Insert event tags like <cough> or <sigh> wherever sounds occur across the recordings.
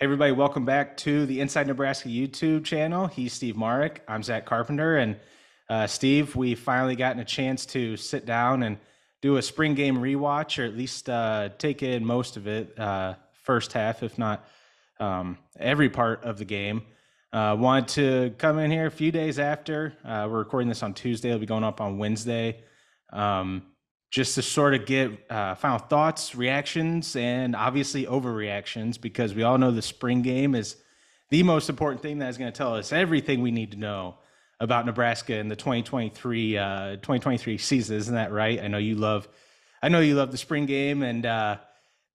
Hey, everybody, welcome back to the Inside Nebraska YouTube channel. He's Steve Marik. I'm Zack Carpenter. And uh, Steve, we finally gotten a chance to sit down and do a spring game rewatch, or at least uh, take in most of it, uh, first half, if not um, every part of the game. Uh, wanted to come in here a few days after. Uh, we're recording this on Tuesday. It'll be going up on Wednesday. Um, just to sort of get uh, final thoughts, reactions, and obviously overreactions, because we all know the spring game is the most important thing that is going to tell us everything we need to know about Nebraska in the 2023 uh, 2023 season. Isn't that right? I know you love, I know you love the spring game, and uh,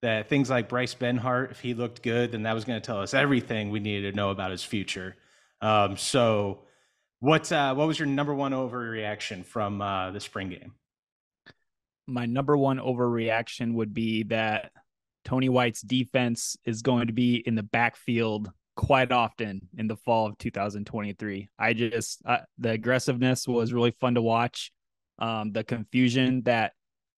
that things like Bryce Benhart, if he looked good, then that was going to tell us everything we needed to know about his future. Um, so, what uh, what was your number one overreaction from uh, the spring game? My number one overreaction would be that Tony White's defense is going to be in the backfield quite often in the fall of 2023. I just uh, the aggressiveness was really fun to watch. Um, the confusion that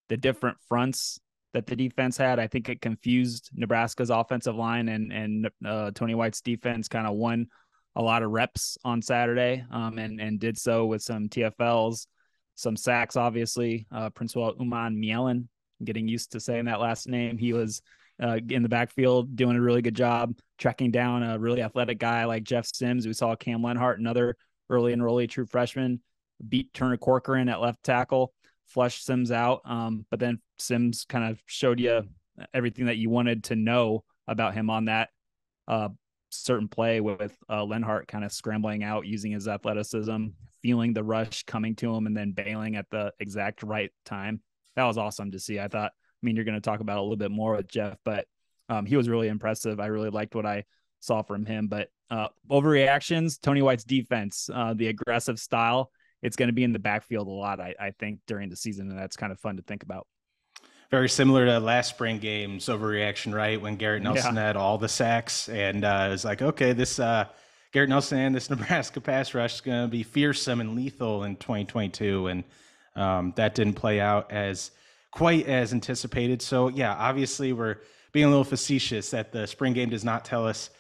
the different fronts that the defense had, I think it confused Nebraska's offensive line and and uh, Tony White's defense kind of won a lot of reps on Saturday um, and and did so with some TFLs some sacks, obviously. Uh, Uman Umanmielen, getting used to saying that last name. He was uh, in the backfield doing a really good job tracking down a really athletic guy like Jeff Sims. We saw Cam Lenhardt, another early enrollee true freshman, beat Turner Corcoran at left tackle, flush Sims out. Um, but then Sims kind of showed you everything that you wanted to know about him on that uh, certain play with uh, Lenhardt kind of scrambling out using his athleticism, feeling the rush coming to him and then bailing at the exact right time. That was awesome to see. I thought, I mean, you're going to talk about a little bit more with Jeff, but um, he was really impressive. I really liked what I saw from him. But uh, overreactions, Tony White's defense, uh, the aggressive style, it's going to be in the backfield a lot, I, I think, during the season. And that's kind of fun to think about very similar to last spring game's overreaction, right? When Garrett Nelson yeah. had all the sacks, and uh, it was like, okay, this uh, Garrett Nelson and this <laughs> Nebraska pass rush is going to be fearsome and lethal in 2022, and um, that didn't play out as quite as anticipated. So yeah, obviously we're being a little facetious that the spring game does not tell us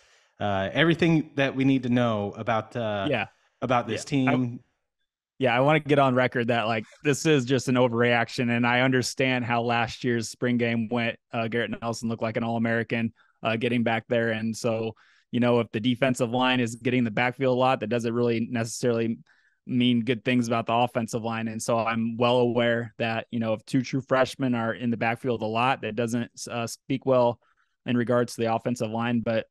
uh, everything that we need to know about uh, yeah about this yeah. team. I, yeah, I want to get on record that like this is just an overreaction, and I understand how last year's spring game went. Uh, Garrett Nelson looked like an All American uh, getting back there, and so you know, if the defensive line is getting the backfield a lot, that doesn't really necessarily mean good things about the offensive line. And so I'm well aware that, you know, if two true freshmen are in the backfield a lot, that doesn't uh, speak well in regards to the offensive line. But,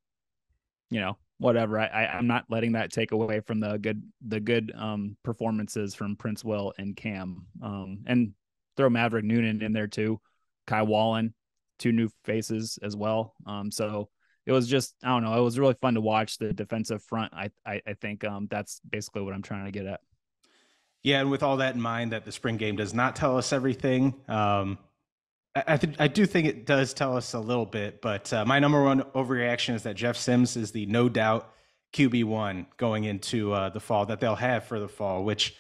you know, whatever. I, I am not letting that take away from the good the good um performances from Princewill and Cam. Um and throw Maverick Noonan in there too. Kai Wallin, two new faces as well. Um so it was just I don't know. It was really fun to watch the defensive front. I I, I think um, that's basically what I'm trying to get at. Yeah, and with all that in mind, that the spring game does not tell us everything. Um, I I, th- I do think it does tell us a little bit, but uh, my number one overreaction is that Jeff Sims is the no doubt QB one going into uh, the fall that they'll have for the fall. Which,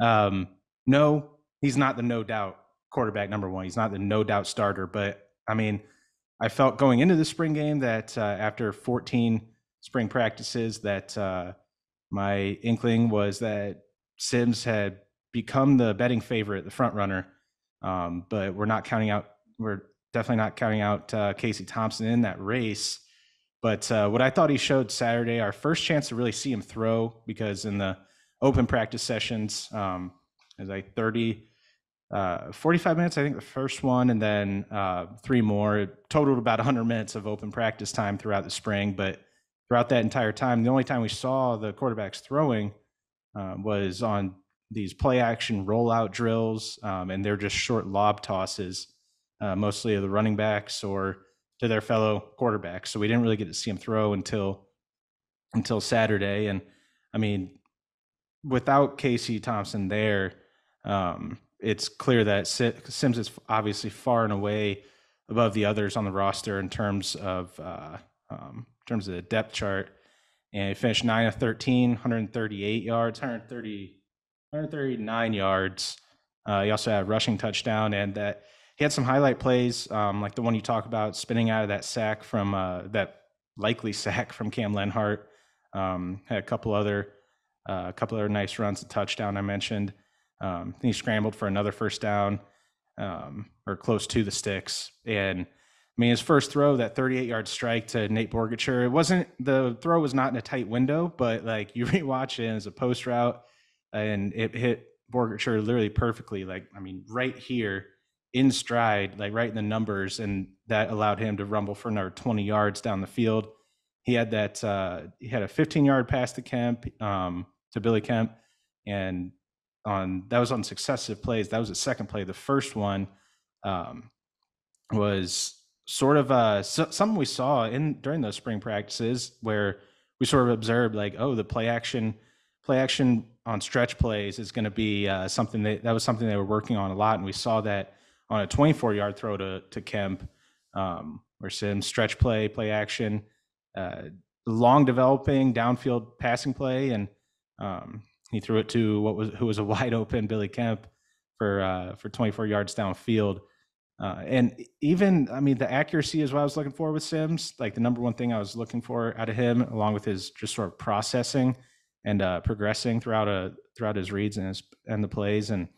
um, no, he's not the no doubt quarterback number one. He's not the no doubt starter, but I mean I felt going into the spring game that uh, after 14 spring practices, that uh, my inkling was that Sims had become the betting favorite, the front runner. Um, but we're not counting out. We're definitely not counting out uh, Casey Thompson in that race. But uh, what I thought he showed Saturday, our first chance to really see him throw, because in the open practice sessions, um, like 30 uh, 45 minutes, I think the first one, and then uh, three more. It totaled about 100 minutes of open practice time throughout the spring. But throughout that entire time, the only time we saw the quarterbacks throwing uh, was on these play action rollout drills, um, and they're just short lob tosses, uh, mostly of the running backs or to their fellow quarterbacks. So we didn't really get to see them throw until until Saturday. And I mean, without Casey Thompson there, um, it's clear that Sims is obviously far and away above the others on the roster in terms of uh, um, in terms of the depth chart. And he finished nine of 13, 138 yards, 130, 139 yards. Uh, he also had a rushing touchdown, and that he had some highlight plays, um, like the one you talk about, spinning out of that sack from uh, that likely <laughs> sack from Cam Lenhardt. Um, had a couple other uh, a couple other nice runs, a touchdown I mentioned. Um, he scrambled for another first down um, or close to the sticks. And I mean, his first throw, that 38 yard strike to Nate Boerkircher, it wasn't the throw was not in a tight window, but like <laughs> you rewatch it as a post route and it hit Boerkircher literally perfectly. Like, I mean, right here in stride, like right in the numbers. And that allowed him to rumble for another 20 yards down the field. He had that, uh, he had a 15 yard pass to Kemp, um, to Billy Kemp. And on that was on successive plays. That was the second play. The first one um, was sort of uh, so, something we saw in during those spring practices where we sort of observed like, oh, the play action play action on stretch plays is going to be uh, something that that was something they were working on a lot, and we saw that on a 24 yard throw to to Kemp, um, where Sims stretch play, play action, uh, long developing downfield passing play, and um, he threw it to what was who was a <laughs> wide open Billy Kemp for uh, for 24 yards downfield. Uh, and even, I mean, the accuracy is what I was looking for with Sims. Like the number one thing I was looking for out of him, along with his just sort of processing and uh, progressing throughout a throughout his reads and his and the plays. And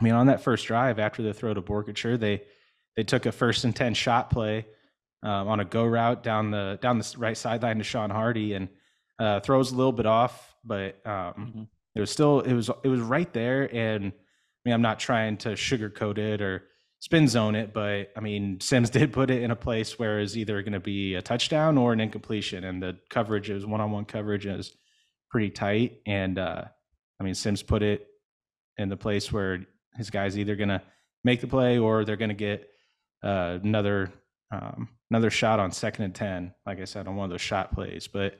I mean, on that first drive after the throw to Boerkircher, they they took a first and ten shot play um, on a go route down the down the right sideline to Sean Hardy, and uh, throws a little bit off, but um, mm-hmm. it was still it was it was right there. And I mean, I'm not trying to sugarcoat it or spin zone it, but I mean, <laughs> Sims did put it in a place where it's either going to be a touchdown or an incompletion, and the coverage is one on one coverage is pretty tight. And uh, I mean, Sims put it in the place where his guy's either going to make the play or they're going to get uh, another um, another shot on second and ten, like I said, on one of those shot plays, but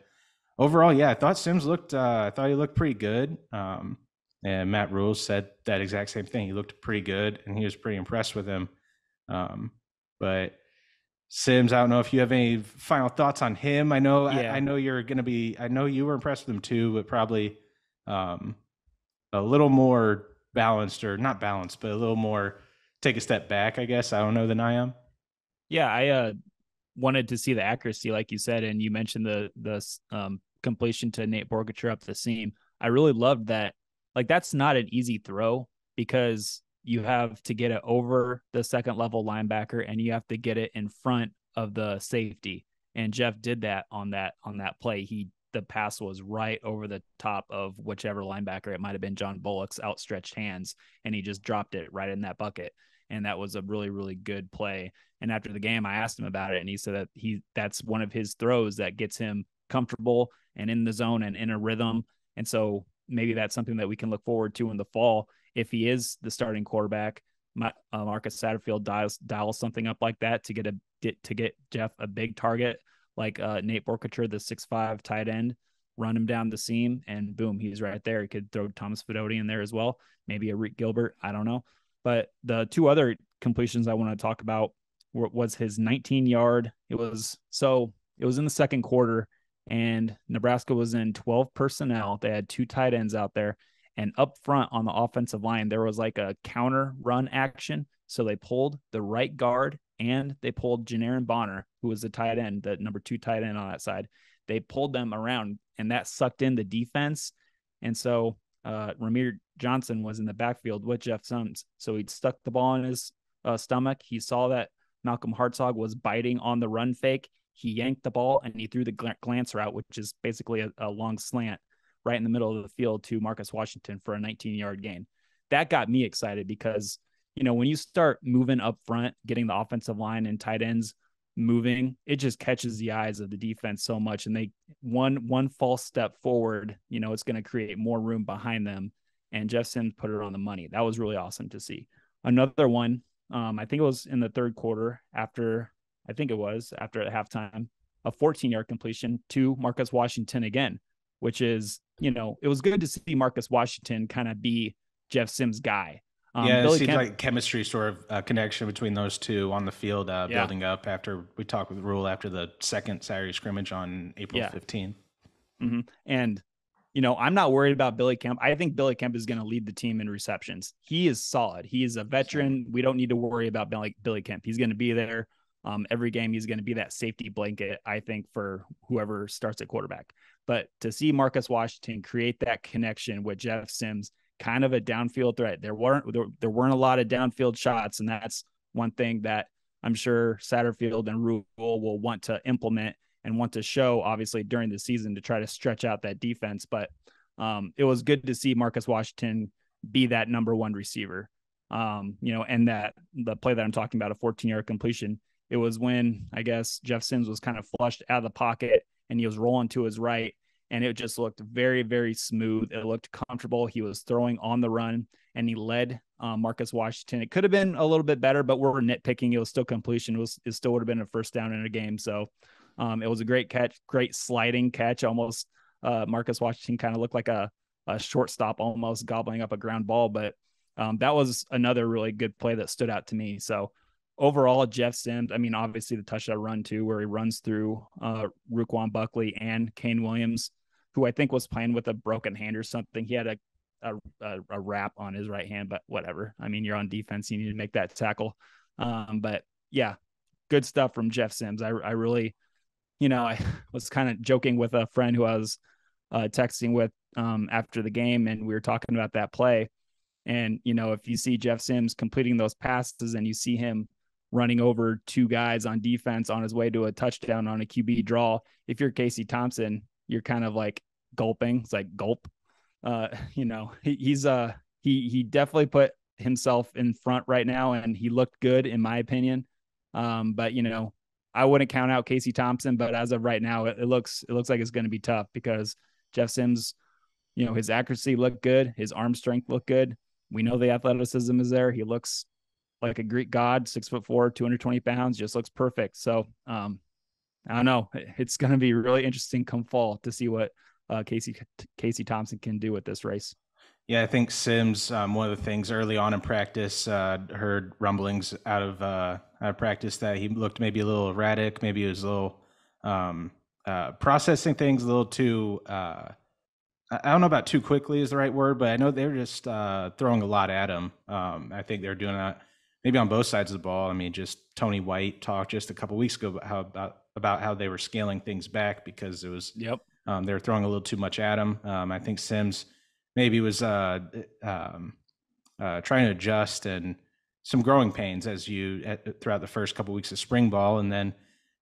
overall, yeah, I thought Sims looked. Uh, I thought he looked pretty good. Um, and Matt Rhule's said that exact same thing. He looked pretty good, and he was pretty impressed with him. Um, but Sims, I don't know if you have any final thoughts on him. I know, yeah. I, I, know you're going to be. I know you were impressed with him too, but probably um, a little more balanced, or not balanced, but a little more take a step back. I guess I don't know than I am. Yeah, I uh, wanted to see the accuracy, like you said, and you mentioned the the um, completion to Nate Boerkircher up the seam. I really loved that. Like that's not an easy throw because you have to get it over the second level linebacker and you have to get it in front of the safety. And Jeff did that on that on that play. He the pass was right over the top of whichever linebacker. It might have been John Bullock's outstretched hands, and he just dropped it right in that bucket and that was a really really good play. And after the game, I asked him about it, and he said that he that's one of his throws that gets him comfortable and in the zone and in a rhythm. And so maybe that's something that we can look forward to in the fall if he is the starting quarterback. My, uh, Marcus Satterfield dials dials something up like that to get a get to get Jeff a big target like uh, Nate Boerkircher, the six five tight end, run him down the seam, and boom, he's right there. He could throw Thomas Fidone in there as well, maybe Arik Gilbert. I don't know. But the two other completions I want to talk about was his 19 yard. It was so it was in the second quarter, and Nebraska was in 12 personnel. They had two tight ends out there, and up front on the offensive line there was like a counter run action. So they pulled the right guard and they pulled Janiran Bonner, who was the tight end, the number two tight end on that side. They pulled them around, and that sucked in the defense. And so uh, Rahmir Johnson was in the backfield with Jeff Sims. So he stuck the ball in his uh, stomach. He saw that Malcolm Hartzog was biting on the run fake. He yanked the ball and he threw the gl- glance route, which is basically a, a long slant right in the middle of the field to Marcus Washington for a 19 yard gain. That got me excited because, you know, when you start moving up front, getting the offensive line and tight ends moving, it just catches the eyes of the defense so much. And they one one false step forward, you know, it's going to create more room behind them. And Jeff Sims put it on the money. That was really awesome to see. Another one, um, I think it was in the third quarter after I think it was after at halftime, a 14 yard completion to Marcus Washington again, which is, you know, it was good to see Marcus Washington kind of be Jeff Sims' guy. Um, yeah, Billy it seems Kemp, like chemistry sort of uh, connection between those two on the field, uh, yeah. building up after we talked with Rhule after the second Saturday scrimmage on April yeah. 15th. Mm-hmm. And, you know, I'm not worried about Billy Kemp. I think Billy Kemp is going to lead the team in receptions. He is solid. He is a veteran. We don't need to worry about Billy, Billy Kemp. He's going to be there Um, every game he's going to be that safety blanket, I think, for whoever starts at quarterback. But to see Marcus Washington create that connection with Jeff Sims, kind of a downfield threat. There weren't there, there weren't a lot of downfield shots, and that's one thing that I'm sure Satterfield and Rhule will want to implement and want to show, obviously, during the season to try to stretch out that defense. But um, it was good to see Marcus Washington be that number one receiver. Um, you know, and that the play that I'm talking about, a 14 yard completion, it was when I guess Jeff Sims was kind of flushed out of the pocket and he was rolling to his right. And it just looked very, very smooth. It looked comfortable. He was throwing on the run and he led um, Marcus Washington. It could have been a little bit better, but we're nitpicking. It was still completion. It, was, it still would have been a first down in a game. So um, it was a great catch, great sliding catch. Almost uh, Marcus Washington kind of looked like a, a shortstop, almost gobbling up a ground ball. But um, that was another really good play that stood out to me. So overall, Jeff Sims, I mean, obviously the touchdown run too, where he runs through uh, Ruquan Buckley and Kane Williams, who I think was playing with a broken hand or something. He had a, a, a, wrap on his right hand, but whatever. I mean, you're on defense, you need to make that tackle. Um, but yeah, good stuff from Jeff Sims. I, I really, you know, I <laughs> was kind of joking with a friend who I was uh, texting with um, after the game, and we were talking about that play. And you know, if you see Jeff Sims completing those passes, and you see him running over two guys on defense on his way to a touchdown on a QB draw. If you're Casey Thompson, you're kind of like gulping. It's like gulp. Uh, <laughs> you know, he, he's uh he he definitely put himself in front right now, and he looked good in my opinion. Um, but you know, I wouldn't count out Casey Thompson, but as of right now, it, it looks it looks like it's going to be tough because Jeff Sims, you know, his accuracy looked good, his arm strength looked good. We know the athleticism is there. He looks like a Greek god, six foot four, 220 pounds, just looks perfect. So, um, I don't know. It's going to be really interesting come fall to see what uh, Casey Casey Thompson can do with this race. Yeah, I think Sims. Um, one of the things early on in practice, uh, heard rumblings out of uh, out of practice that he looked maybe a little erratic. Maybe he was a little um, uh, processing things a little too. Uh, I don't know about too quickly is the right word, but I know they're just uh, throwing a lot at him. Um, I think they're doing that maybe on both sides of the ball. I mean, just Tony White talked just a couple weeks ago about how about, about how they were scaling things back because it was yep um, they were throwing a little too much at him. Um, I think Sims maybe was uh, um, uh, trying to adjust and some growing pains as you at, throughout the first couple weeks of spring ball, and then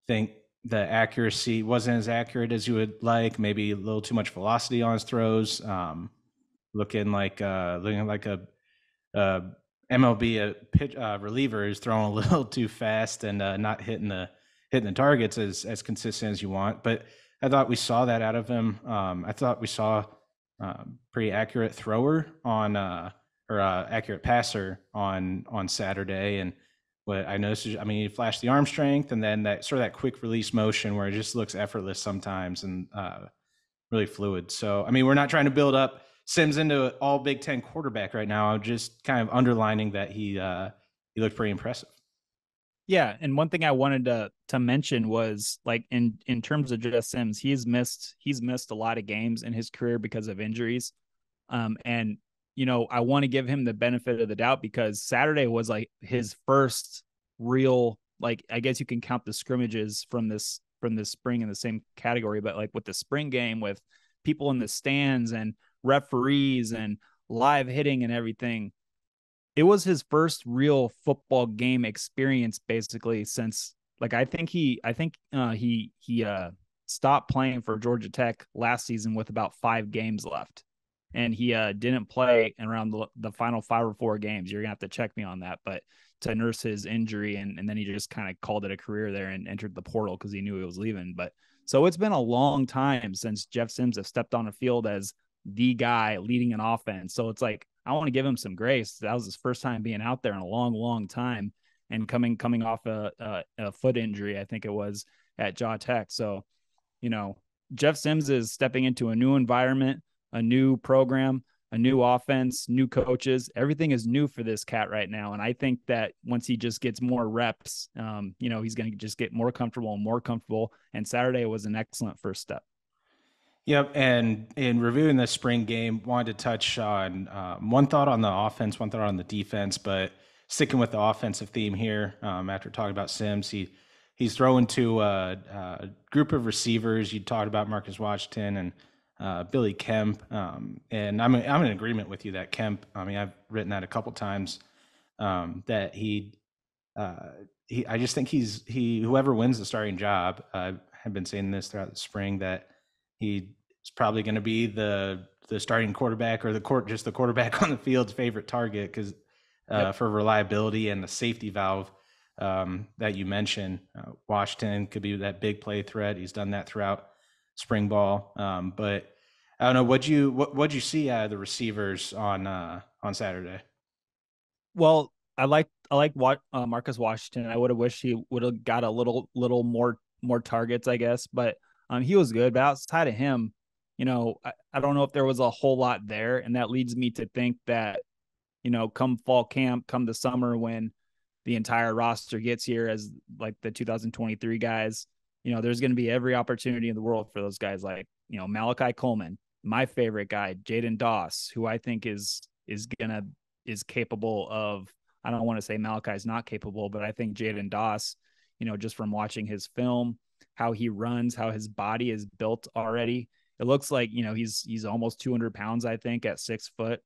think the accuracy wasn't as accurate as you would like. Maybe a little too much velocity on his throws. Um, looking like uh, looking like a, a MLB a pitch uh, reliever is throwing a <laughs> little too fast and uh, not hitting the hitting the targets as as consistent as you want. But I thought we saw that out of him. Um, I thought we saw uh, pretty accurate thrower on uh, or uh, accurate passer on on Saturday. And what I noticed, is, I mean, he flashed the arm strength and then that sort of that quick release motion where it just looks effortless sometimes and uh, really fluid. So I mean, we're not trying to build up Sims into all Big Ten quarterback right now. I'm just kind of underlining that he uh, he looked pretty impressive. Yeah, and one thing I wanted to to mention was like in in terms of Jeff Sims, he's missed he's missed a lot of games in his career because of injuries. Um, and you know, I want to give him the benefit of the doubt because Saturday was like his first real like I guess you can count the scrimmages from this from this spring in the same category, but like with the spring game with people in the stands and referees and live hitting and everything. It was his first real football game experience basically since like I think he I think uh he he uh stopped playing for Georgia Tech last season with about 5 games left. And he uh didn't play around the, the final 5 or 4 games. You're going to have to check me on that, but to nurse his injury and, and then he just kind of called it a career there and entered the portal because he knew he was leaving. But so it's been a long time since Jeff Sims has stepped on a field as the guy leading an offense. So it's like I want to give him some grace. That was his first time being out there in a long, long time, and coming coming off a, a, a foot injury, I think it was at Jaw Tech. So, you know, Jeff Sims is stepping into a new environment, a new program, a new offense, new coaches. Everything is new for this cat right now, and I think that once he just gets more reps, um, you know, he's going to just get more comfortable and more comfortable. And Saturday was an excellent first step. Yep, and in reviewing the spring game, wanted to touch on um, one thought on the offense, one thought on the defense, but sticking with the offensive theme here. Um, after talking about Sims, he he's throwing to a, a, group of receivers. You talked about Marcus Washington and uh, Billy Kemp, um, and I'm I'm in agreement with you that Kemp. I mean, I've written that a couple times um, that he, uh, he. I just think he's he. Whoever wins the starting job, I have been saying this throughout the spring that he is probably going to be the the starting quarterback or the court just the quarterback <laughs> on the field's favorite target because uh, yep. for reliability and the safety valve um, that you mentioned. Uh, Washington could be that big play threat. He's done that throughout spring ball. Um, but I don't know what you what what you see out of the receivers on uh, on Saturday. Well, I like I like what uh, Marcus Washington. I would have wished he would have got a little little more more targets, I guess. But um, he was good. But outside of him, you know, I, I don't know if there was a whole lot there, and that leads me to think that, you know, come fall camp, come the summer when the entire roster gets here as like the 2023 guys, you know, there's going to be every opportunity in the world for those guys like, you know, Malachi Coleman, my favorite guy, Jaidyn Doss, who I think is is gonna is capable of I don't want to say Malachi is not capable, but I think Jaidyn Doss, you know, just from watching his film, how he runs, how his body is built already. It looks like, you know, he's he's almost 200 pounds, I think, at six foot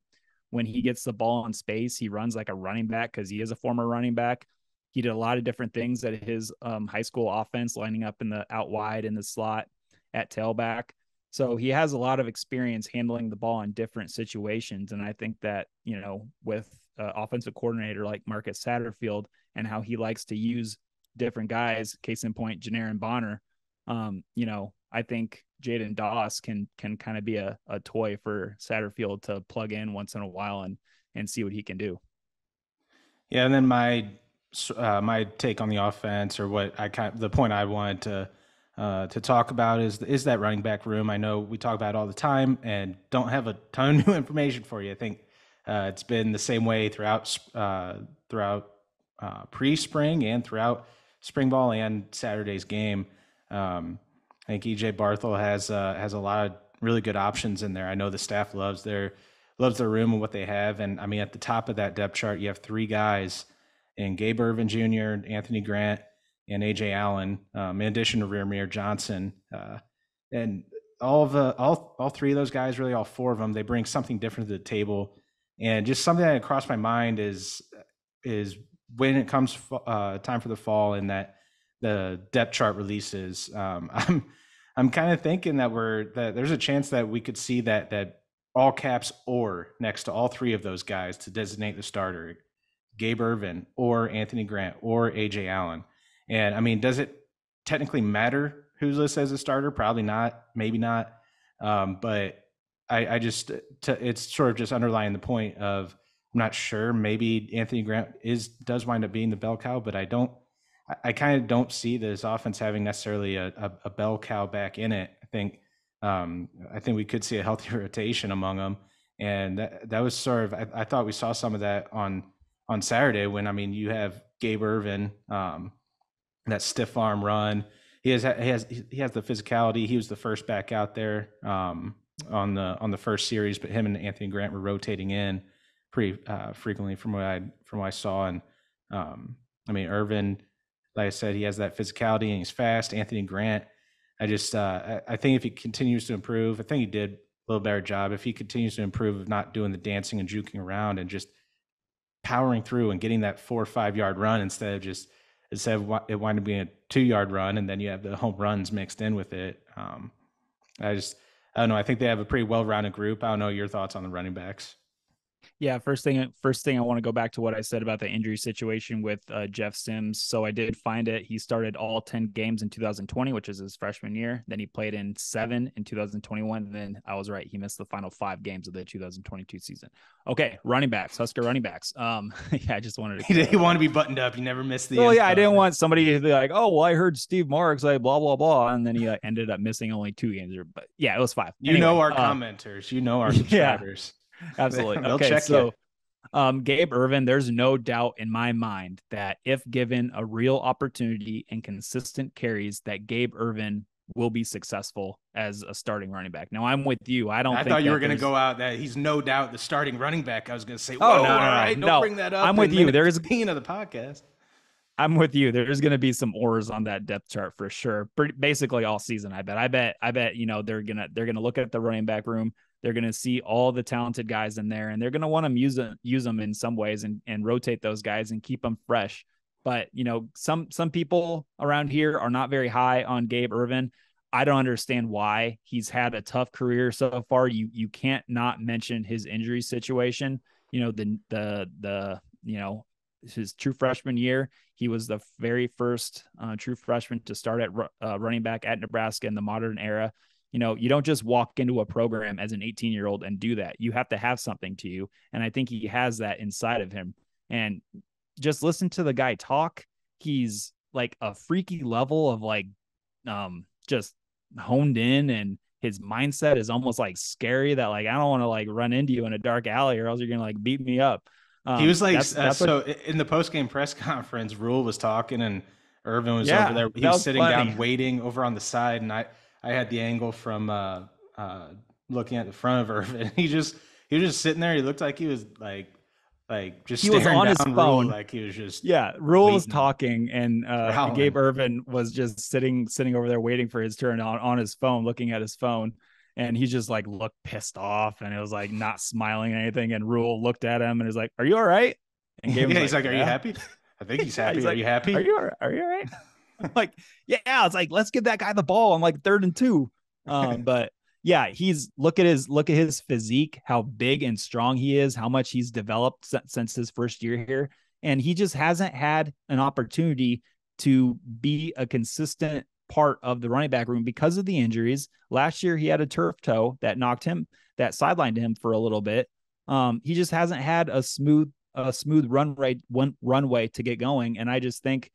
when he gets the ball in space, he runs like a running back because he is a former running back. He did a lot of different things at his um, high school offense, lining up in the out wide in the slot at tailback. So he has a lot of experience handling the ball in different situations. And I think that, you know, with uh, offensive coordinator like Marcus Satterfield and how he likes to use different guys, case in point, Janiran Bonner, um, you know, I think Jaidyn Doss can can kind of be a, a toy for Satterfield to plug in once in a while and and see what he can do. Yeah, and then my uh, my take on the offense, or what I kind of, the point I wanted to uh, to talk about is is that running back room. I know we talk about all the time, and don't have a ton of <laughs> new information for you. I think uh, it's been the same way throughout uh, throughout uh, pre spring and throughout spring ball and Saturday's game. Um, I think EJ Barthel has uh, has a lot of really good options in there. I know the staff loves their loves their room and what they have. And I mean, at the top of that depth chart, you have three guys in Gabe Ervin Jr., Anthony Grant, and AJ Allen, um, in addition to Rahmir Johnson. Uh, and all of the all all three of those guys, really all four of them, they bring something different to the table. And just something that crossed my mind is is when it comes uh, time for the fall and that the depth chart releases. Um, <laughs> I'm I'm kind of thinking that we're that there's a chance that we could see that that all caps or next to all three of those guys to designate the starter, Gabe Ervin or Anthony Grant or AJ Allen. And I mean, does it technically matter who's listed as a starter? Probably not, maybe not. Um, but I, I just to, it's sort of just underlying the point of I'm not sure. Maybe Anthony Grant is does wind up being the bell cow, but I don't I, I kind of don't see this offense having necessarily a, a, a, bell cow back in it. I think um, I think we could see a healthy <laughs> rotation among them, and that that was sort of I, I, thought we saw some of that on on Saturday when I mean you have Gabe Ervin, um, that stiff arm run. He has he has he has the physicality. He was the first back out there um, on the on the first series, but him and Anthony Grant were rotating in pretty uh, frequently from what I from what I saw. And um, I mean, Ervin like I said, he has that physicality and he's fast. Anthony Grant, I just uh, I think if he continues to improve, I think he did a little better job. If he continues to improve of not doing the dancing and juking around and just powering through and getting that four or five yard run instead of just instead of it winding up being a two yard run and then you have the home runs mixed in with it. Um, I just I don't know. I think they have a pretty well rounded group. I don't know your thoughts on the running backs. Yeah, first thing, first thing, I want to go back to what I said about the injury situation with uh, Jeff Sims. So I did find it. He started all ten games in 2020, which is his freshman year. Then he played in seven in 2021. Then I was right; he missed the final five games of the 2022 season. Okay, running backs, Husker running backs. Um, <laughs> yeah, I just wanted to. <laughs> he wanted to be buttoned up. You never missed the. Well, yeah, I didn't want somebody to be like, "Oh, well, I heard Steve Marik's like blah blah blah," and then he uh, ended up missing only two games. Or but yeah, it was five. You anyway, know our uh, commenters. You know our <laughs> subscribers. Yeah. <laughs> Absolutely. okay, so um, Gabe Ervin, there's no doubt in my mind that if given a real opportunity and consistent carries, that Gabe Ervin will be successful as a starting running back. Now I'm with you. I don't. I thought you were going to go out that he's no doubt the starting running back. I was going to say, oh no, no, no, right, don't bring that up. I'm with you. There is a of the podcast. I'm with you. There's going to be some oars on that depth chart for sure. Basically all season, I bet. I bet. I bet. You know they're gonna they're gonna look at the running back room. They're gonna see all the talented guys in there, and they're gonna want to use them use them in some ways and and rotate those guys and keep them fresh. But you know some some people around here are not very high on Gabe Ervin. I don't understand why he's had a tough career so far. You you can't not mention his injury situation. You know the the the you know his true freshman year. He was the very first uh, true freshman to start at uh, running back at Nebraska in the modern era. You know, you don't just walk into a program as an 18 year old and do that. You have to have something to you. And I think he has that inside of him. And just listen to the guy talk. He's like a freaky level of like, um, just honed in and his mindset is almost like scary that like I don't want to like run into you in a dark alley or else you're gonna like beat me up. Um, he was like, that's, that's uh, so what, in the post game press <laughs> conference, Rhule was talking and Ervin was yeah, over there. He was, was sitting funny. down waiting over on the side, and I I had the angle from uh, uh, looking at the front of Ervin. <laughs> He just he was just sitting there. He looked like he was like like just he was on his phone, Rhule, like he was just yeah. Rhule was talking, and uh, Gabe Ervin was just sitting sitting over there waiting for his turn on on his phone, looking at his phone and he just like looked pissed off and it was like not smiling or anything. And Rhule looked at him and was like, "Are you all right?" And <laughs> yeah, he's like, "Are yeah. you happy?" I think he's <laughs> happy. he's are like, you happy? Are you all right? Are you all right? <laughs> like, yeah, it's like let's give that guy the ball on like third and two. Um, <laughs> but yeah, he's look at his look at his physique, how big and strong he is, how much he's developed since his first year here, and he just hasn't had an opportunity to be a consistent part of the running back room because of the injuries. Last year, he had a turf toe that knocked him, that sidelined him for a little bit. Um, he just hasn't had a smooth, a smooth runway, one runway to get going. And I just think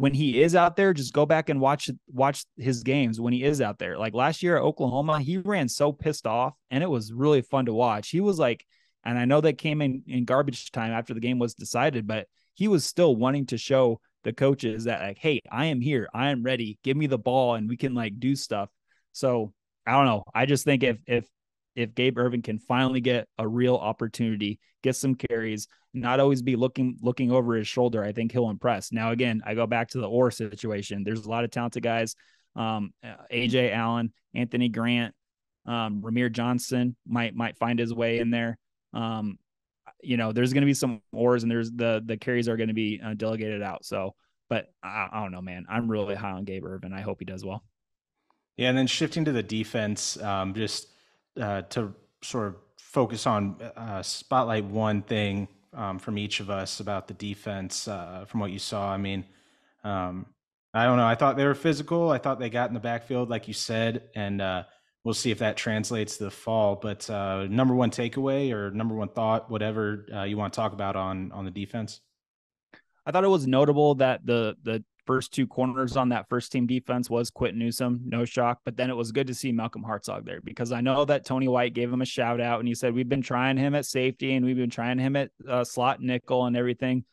when he is out there, just go back and watch watch his games when he is out there. Like last year at Oklahoma, he ran so pissed off, and it was really fun to watch. He was like, and I know that came in in garbage time after the game was decided, but he was still wanting to show the coaches that like, hey, I am here, I am ready, give me the ball, and we can like do stuff. So I don't know. I just think if if if Gabe Ervin can finally get a real opportunity, get some carries, not always be looking looking over his shoulder, I think he'll impress. Now again, I go back to the Orr situation. There's a lot of talented guys. Um, AJ Allen, Anthony Grant, um, Rahmir Johnson might might find his way in there. Um, you know, there's going to be some oars and there's the the carries are going to be uh, delegated out. So, but I, I, don't know, man. I'm really high on Gabe Ervin. I hope he does well. Yeah, and then shifting to the defense, um, just uh, to sort of focus on uh, spotlight one thing um, from each of us about the defense uh, from what you saw. I mean, um, I don't know. I thought they were physical. I thought they got in the backfield, like you said, and uh, we'll see if that translates to the fall. But uh, number one takeaway or number one thought, whatever uh, you want to talk about on on the defense. I thought it was notable that the the first two corners on that first team defense was Quinton Newsome, no shock. But then it was good to see Malcolm Hartzog there because I know that Tony White gave him a shout out and he said we've been trying him at safety and we've been trying him at uh, slot nickel and everything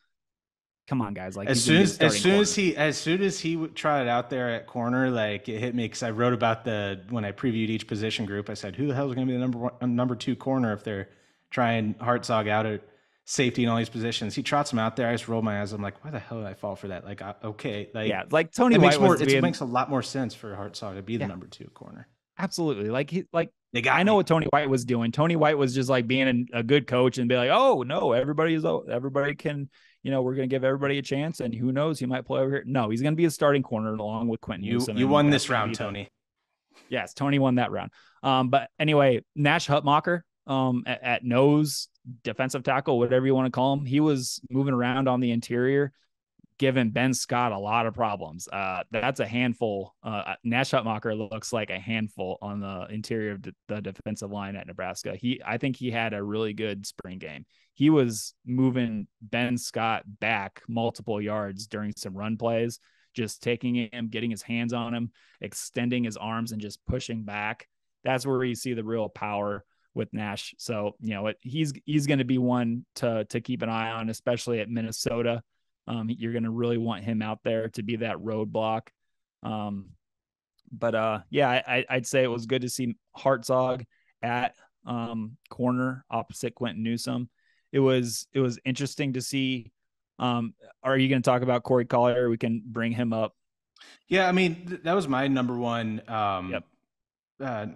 come on, guys. Like as soon as as soon corner. as he as soon as he tried it out there at corner, like it hit me because I wrote about the when I previewed each position group. I said, who the hell is going to be the number one, number two corner if they're trying Hartzog out at safety in all these positions? He trots him out there. I just roll my eyes. I'm like, why the hell did I fall for that? Like, okay, like yeah, like Tony it White makes more. It being... makes a lot more sense for Hartzog to be the yeah. number two corner. Absolutely, like he like I know me. what Tony White was doing. Tony White was just like being a, a good coach and be like, oh no, everybody everybody's everybody can you know, we're going to give everybody a chance, and who knows, he might play over here. No, he's going to be a starting corner along with Quinton. You you won this round, Tony. Yes, Tony won that round. Um, but anyway, Nash Hutmacher, um, at, at nose defensive tackle, whatever you want to call him, he was moving around on the interior giving Ben Scott a lot of problems. Uh, that's a handful. Uh, Nash Hutmacher looks like a handful on the interior of the defensive line at Nebraska. He, I think he had a really good spring game. He was moving Ben Scott back multiple yards during some run plays, just taking him, getting his hands on him, extending his arms, and just pushing back. That's where you see the real power with Nash. So you know, it, he's he's going to be one to to keep an eye on, especially at Minnesota. Um, you're going to really want him out there to be that roadblock. Um, but uh, yeah, I, I'd say it was good to see Hartzog at um, corner opposite Quinton Newsome. It was it was interesting to see Um, are you going to talk about Corey Collier? We can bring him up. Yeah, I mean th- that was my number one. Um, Yep. Uh,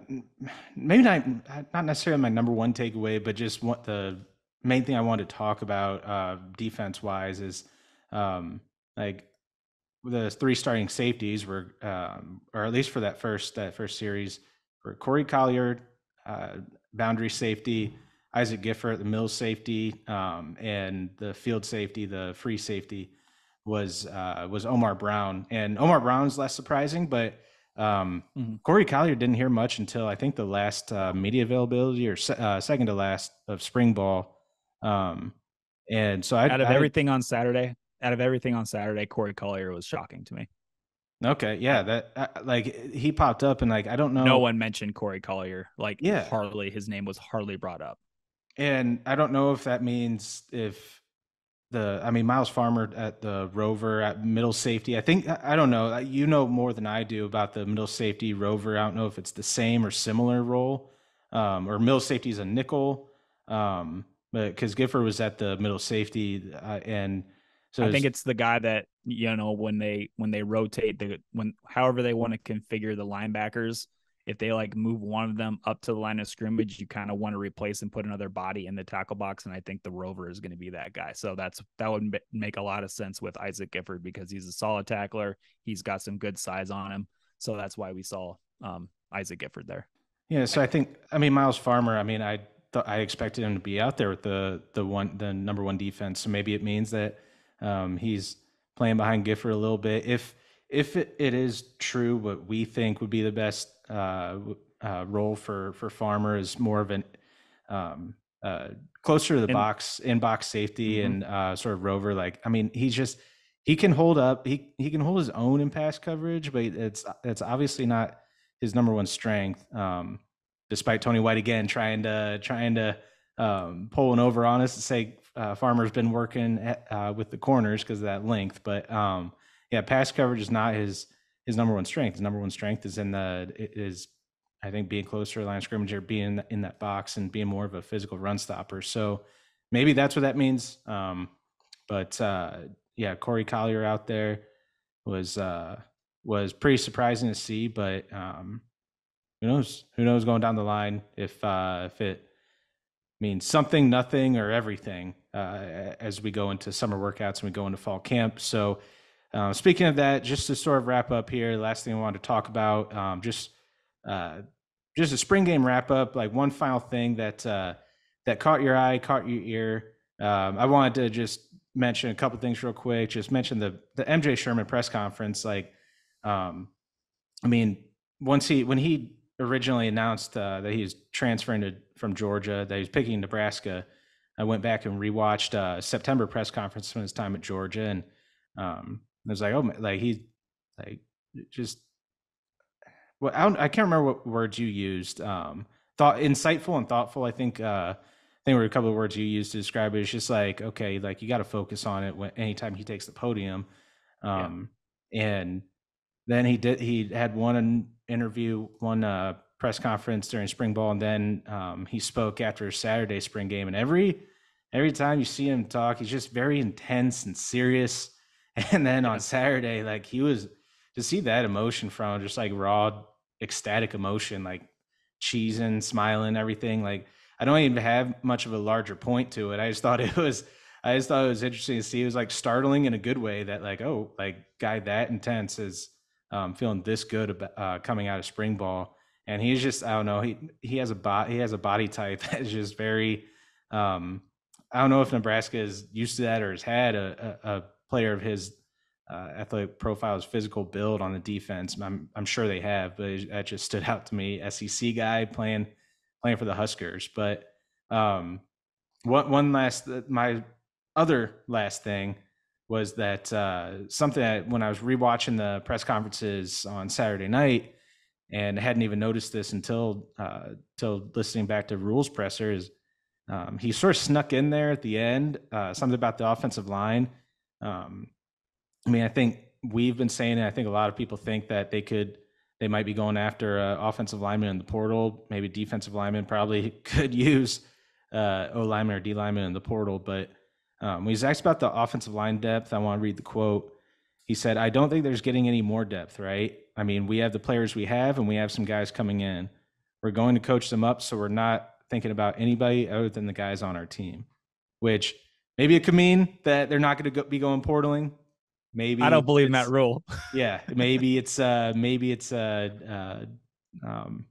maybe not not necessarily my number one takeaway, but just what the main thing I wanted to talk about uh, defense wise is um, like the three starting safeties were, um, or at least for that first that first series, were Corey Collier, uh, boundary safety, Isaac Gifford, the mill safety, um, and the field safety, the free safety was uh, was Omar Brown. And Omar Brown's less surprising, but um, Mhm. Corey Collier didn't hear much until I think the last uh, media availability or se- uh, second to last of spring ball. Um, and so I, out of I- everything on Saturday, out of everything on Saturday, Corey Collier was shocking to me. okay, yeah, that uh, like he popped up and like I don't know, No one mentioned Corey Collier. Like Yeah. hardly his name was hardly brought up. and I don't know if that means if the I mean Myles Farmer at the Rover at middle safety. I think I don't know. You know more than I do about the middle safety Rover. I don't know if it's the same or similar role, um, or middle safety is a nickel. Um, but because Gifford was at the middle safety, uh, and so I think it's- it's the guy that you know when they when they rotate the when however they want to configure the linebackers. If they like move one of them up to the line of scrimmage, you kind of want to replace and put another body in the tackle box, and I think the Rover is going to be that guy. So that's that would make a lot of sense with Isaac Gifford because he's a solid tackler. He's got some good size on him, so that's why we saw um, Isaac Gifford there. Yeah, so I think I mean Myles Farmer. I mean, I thought I expected him to be out there with the the one the number one defense. So maybe it means that um, he's playing behind Gifford a little bit. If if it, it is true, what we think would be the best uh, uh, role for for Farmer is more of an um, uh, closer to the box in box safety Mhm. and uh, sort of rover. Like I mean, he's just he can hold up. He he can hold his own in pass coverage, but it's it's obviously not his number one strength. Um, despite Tony White again trying to trying to um, pull an over on us to say uh, Farmer's been working at, uh, with the corners because of that length. But um, yeah, pass coverage is not his his number one strength. His number one strength is in the is I think being closer to the line of scrimmage or being in that box and being more of a physical run stopper. So maybe that's what that means. Um, but uh, yeah, Corey Collier out there was uh, was pretty surprising to see. But um, who knows? Who knows going down the line if uh, if it means something, nothing, or everything uh, as we go into summer workouts and we go into fall camp. So. Uh, speaking of that, just to sort of wrap up here, the last thing I wanted to talk about, um, just uh, just a spring game wrap up. Like one final thing that uh, that caught your eye, caught your ear. Um, I wanted to just mention a couple things real quick. Just mention the the MJ Sherman press conference. Like, um, I mean, once he when he originally announced uh, that he was transferring to from Georgia, that he was picking Nebraska, I went back and rewatched uh, September press conference from his time at Georgia, and um, I was like, oh, my- like he, like just well, I, don't, I can't remember what words you used. Um, thought insightful and thoughtful. I think uh, I think were a couple of words you used to describe it. It's just like okay, like you got to focus on it when anytime he takes the podium. Yeah. Um, And then he did. He had one interview, one uh, press conference during spring ball, and then um, he spoke after a Saturday spring game. And every every time you see him talk, he's just very intense and serious. <laughs> And then on Saturday, like he was to see that emotion from just like raw ecstatic emotion, like cheesing, smiling, everything. Like I don't even have much of a larger point to it. I just thought <laughs> it was I just thought it was interesting to see. It was like startling in a good way that like, oh, like guy that intense is um, feeling this good about uh, coming out of spring ball. And he's just, I don't know, he he has a body he has a body type <laughs> that is just very um I don't know if Nebraska is used to that or has had a, a, a player of his uh, athletic profile, his physical build on the defense. I'm I'm sure they have, but that just stood out to me. SEC guy playing playing for the Huskers. But um, one one last my other last thing was that uh, something that when I was rewatching the press conferences on Saturday night and hadn't even noticed this until uh, until listening back to Rhule's Presser is um, he sort of snuck in there at the end uh, something about the offensive line. Um, I mean, I think we've been saying it. I think a lot of people think that they could they might be going after uh, offensive lineman in the portal. Maybe defensive lineman probably <laughs> could use uh, O lineman or D lineman in the portal, but Um, when he's asked about the offensive line depth, I want to read the quote. He said, I don't think there's getting any more depth, right? I mean, we have the players we have, and we have some guys coming in. We're going to coach them up, so we're not thinking about anybody other than the guys on our team, which maybe it could mean that they're not going to go, be going portaling. Maybe I don't believe in that Rhule. <laughs> yeah maybe it's uh maybe it's uh, uh um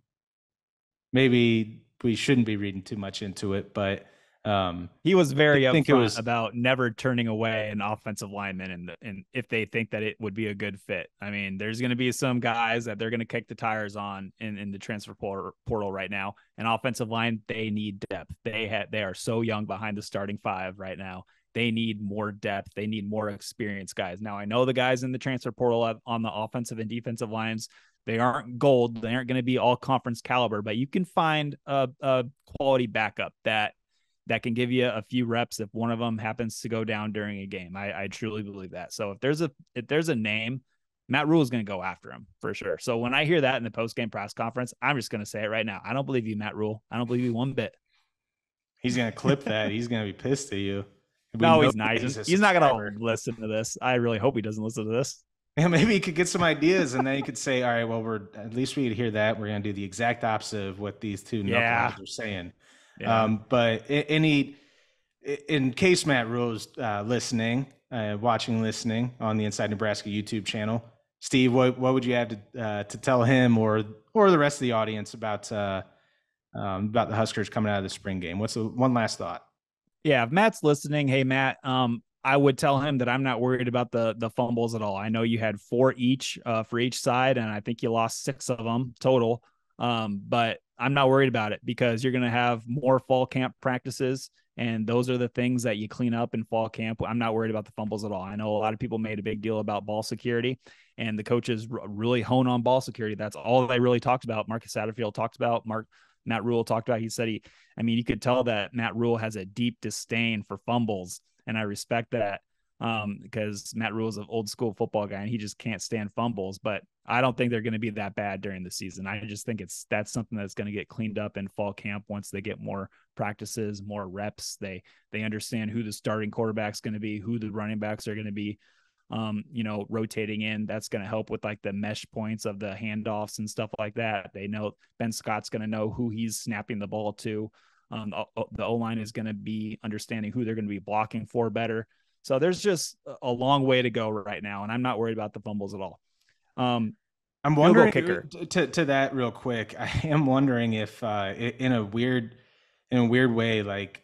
maybe we shouldn't be reading too much into it but um He was very I think it was- about never turning away an offensive lineman and and if they think that it would be a good fit. I mean, there's going to be some guys that they're going to kick the tires on in, in the transfer portal, portal right now. An offensive line, they need depth. They had they are so young behind the starting five right now. They need more depth. They need more experienced guys. Now I know the guys in the transfer portal on the offensive and defensive lines. They aren't gold. They aren't going to be all conference caliber, but you can find a, a quality backup that that can give you a few reps if one of them happens to go down during a game. I, I truly believe that. So if there's a if there's a name, Matt Rhule is going to go after him for sure. So when I hear that in the post game press conference, I'm just going to say it right now. I don't believe you, Matt Rhule. I don't believe you one bit. he's gonna clip that he's gonna be pissed at you We No, he's not. he's He's, not going to listen to this. I really hope he doesn't listen to this. Yeah, maybe he could get some ideas, and then he could say, "All right, well, we're at least we could hear that. We're going to do the exact opposite of what these two Yeah. knuckleheads are saying." Yeah. Um, but any, in case Matt Rhule's uh, listening, uh, watching, listening on the Inside Nebraska YouTube channel, Steve, what what would you have to uh, to tell him or or the rest of the audience about uh, um, about the Huskers coming out of the spring game? What's the one last thought? yeah, if Matt's listening, hey Matt, um, I would tell him that I'm not worried about the the fumbles at all. I know you had four each uh, for each side, and I think you lost six of them total. Um, but I'm not worried about it because you're going to have more fall camp practices, and those are the things that you clean up in fall camp. I'm not worried about the fumbles at all. I know a lot of people made a big deal about ball security, and the coaches really hone on ball security. That's all they really talked about. Marcus Satterfield talked about. Mark Matt Rhule talked about. He said he, I mean, you could tell that Matt Rhule has a deep disdain for fumbles, and I respect that um, because Matt Rhule is an old school football guy and he just can't stand fumbles. But I don't think they're going to be that bad during the season. I just think it's that's something that's going to get cleaned up in fall camp once they get more practices, more reps. They they understand who the starting quarterback's going to be, who the running backs are going to be. Um, you know, rotating in that's going to help with like the mesh points of the handoffs and stuff like that. They know Ben Scott's going to know who he's snapping the ball to. Um, the- the O line is going to be understanding who they're going to be blocking for better. So there's just a- long way to go right now, and I'm not worried about the fumbles at all. Um, I'm wondering kicker. to to that real quick. <laughs> I am wondering if, uh, in a weird, in a weird way, like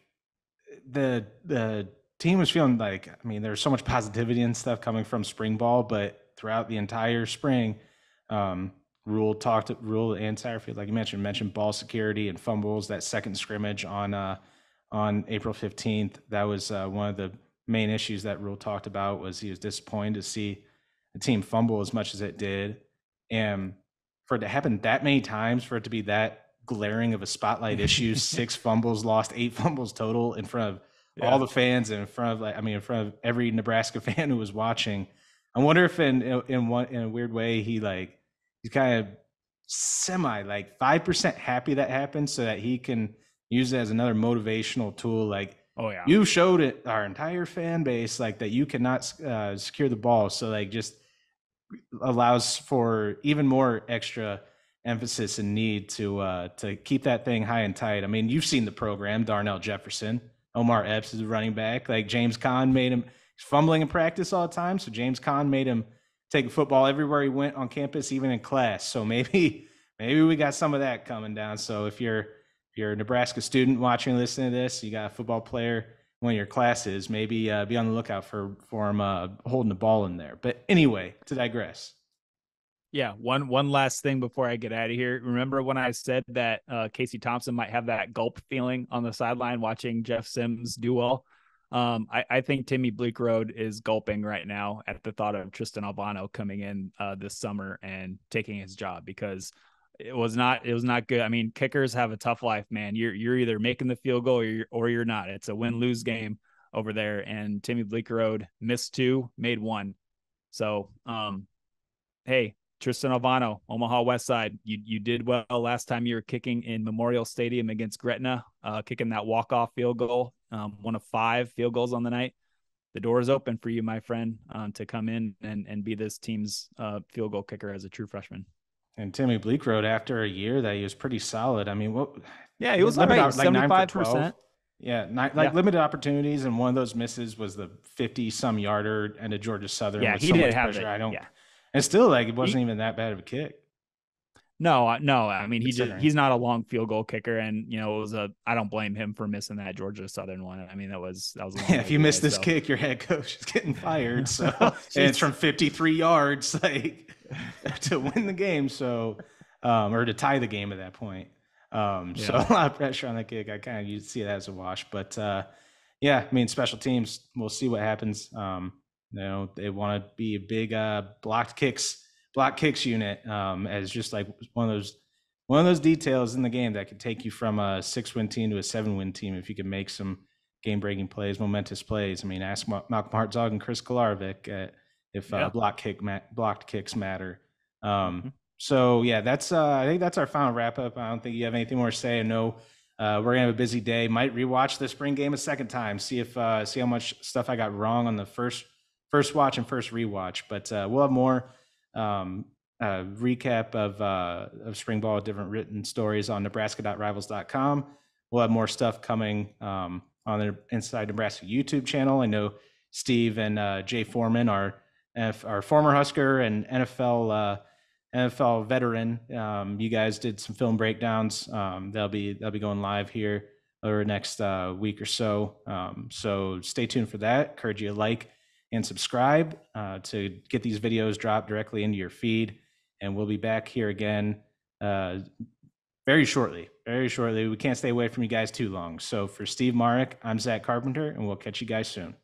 the the team was feeling like. I mean, there's so much positivity and stuff coming from spring ball, but throughout the entire spring, um, Rhule talked Rhule and Satterfield, like you mentioned, mentioned ball security and fumbles. That second scrimmage on uh, on April 15th, that was uh, one of the main issues that Rhule talked about. Was he was disappointed to see the team fumble as much as it did, and for it to happen that many times, for it to be that glaring of a spotlight issue, <laughs> six fumbles lost, eight fumbles total in front of Yeah. all the fans and in front of like I mean in front of every Nebraska <laughs> fan who was watching. I wonder if in in one in a weird way he like he's kind of semi like five percent happy that happened so that he can use it as another motivational tool. Like oh yeah, you showed it our entire fan base like that you cannot uh, secure the ball. So like just allows for even more extra emphasis and need to uh to keep that thing high and tight. I mean you've seen the program darnell jefferson omar epps is a running back. Like james Caan made him fumbling in practice all the time so james Caan made him take a football everywhere he went on campus even in class. So <laughs> maybe maybe we got some of that coming down. So if you're you're a Nebraska student watching listening to this, you got a football player in one of your classes, maybe uh, be on the lookout for for him uh, holding the ball in there. But anyway, to digress. yeah. One one last thing before I get out of here. Remember when I said that uh, Casey Thompson might have that gulp feeling on the sideline watching Jeff Sims do well? Um, I, I think Timmy Bleekrode is gulping right now at the thought of Tristan Alvano coming in uh, this summer and taking his job because it was not it was not good. I mean, kickers have a tough life, man. You're you're either making the field goal or you're, or you're not. It's a win lose game over there. And Timmy Bleekrode missed two, made one. So, um, hey, Tristan Alvano, Omaha West Side, you you did well last time you were kicking in Memorial Stadium against Gretna, uh, kicking that walk off field goal, um, one of five field goals on the night. the door is open for you, my friend, um, to come in and and be this team's uh, field goal kicker as a true freshman. And Timmy Bleekrode, after a year that he was pretty solid. I mean, what? Yeah, he was limited all right, op- like nine 75%. 12. Yeah, ni- like Yeah. limited opportunities, and one of those misses was the fifty-some yarder and a Georgia Southern. Yeah, he so did much have pressure. it. I don't. Yeah. And still, like, it wasn't even that bad of a kick. No, no. I mean, he just Considering. he's not a long field goal kicker, and you know, it was a. I don't blame him for missing that Georgia Southern one. I mean, that was that was. A long Yeah, <laughs> if you miss this so. kick, your head coach is getting <laughs> fired. So Oh, and it's from 53 yards, <laughs> like <laughs> to win the game. So, um, or to tie the game at that point. Um, <laughs> so a lot of pressure on the kick. I kind of you see that as a wash, but uh, yeah, I mean, special teams. We'll see what happens. Um, you know, they want to be a big uh, blocked kicks, block kicks unit um, as just like one of those one of those details in the game that could take you from a six win team to a seven win team if you can make some game breaking plays, momentous plays. I mean, ask Ma- Malcolm Hartzog and Chris Kolarevic uh, if uh, Yeah. block kick ma- blocked kicks matter. Um, Mhm. So yeah, that's uh, I think that's our final wrap up. I don't think you have anything more to say. I know uh, we're gonna have a busy day. Might rewatch the spring game a second time, see if uh, see how much stuff I got wrong on the first first watch and first rewatch. But uh, we'll have more um, uh, recap of uh, of spring ball, different written stories on Nebraska.rivals.com. We'll have more stuff coming um, on the Inside Nebraska YouTube channel. I know Steve and uh, Jay Foreman are Our former Husker and NFL uh, NFL veteran. Um, you guys did some film breakdowns. Um, they'll be they'll be going live here over the next uh, week or so. Um, so stay tuned for that. Encourage you to like and subscribe uh, to get these videos dropped directly into your feed. And we'll be back here again uh, very shortly. Very shortly. We can't stay away from you guys too long. So for Steve Marik, I'm Zack Carpenter, and we'll catch you guys soon.